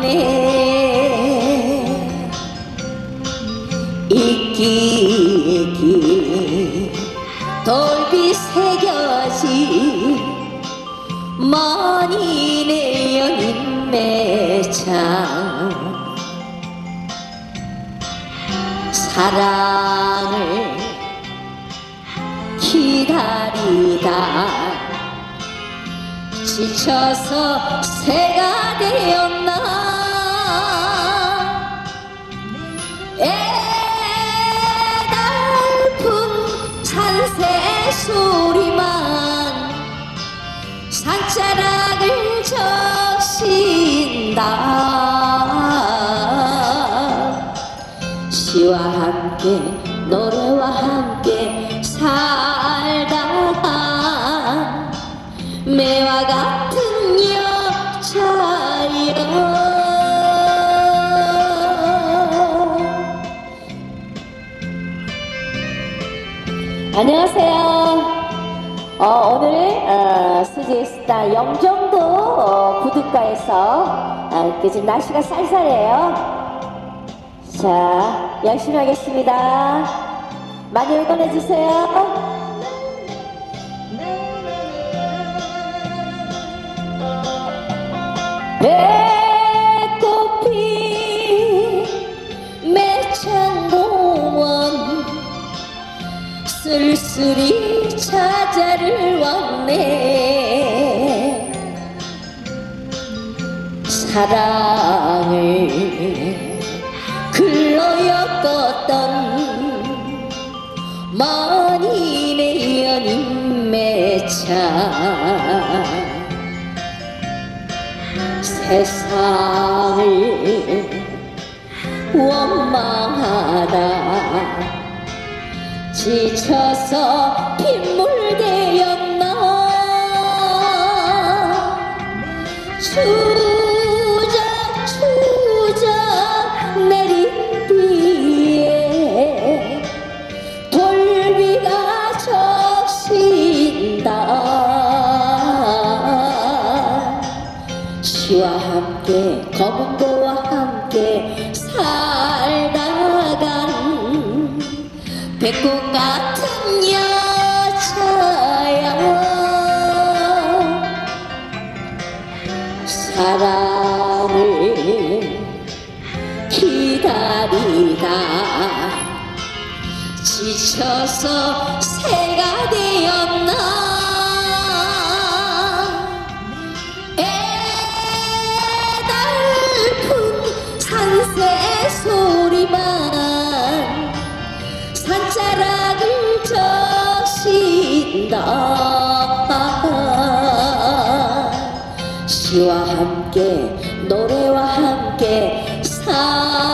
되었네 있기 있기 돌비 새겨진 많이 내 연인 매장 사랑을 기다리다 지쳐서 새가 되었나 소리만 산자락을 적신다. 시와 함께 노래와 함께 살다가 매와 같은 안녕하세요. 어, 오늘 어, 스지스타 영종도 어, 구두가에서 어, 이렇게 지금 날씨가 쌀쌀해요. 자, 열심히 하겠습니다. 많이 응원해 주세요. 배 쓸쓸히 찾아를 왔네. 사랑을 글로 엮었던 만인의 연인 매차. 세상을 원망하다 지쳐서 빗물 되었나? 추적 추적 내린 비에 돌비가 적신다. 시와 함께 검은 고와 함께 살 배꼽 같은 여자야. 사랑을 기다리다 지쳐서 새가 되었나? 애달픈 산새 소 적신다 시와 함께 노래와 함께 살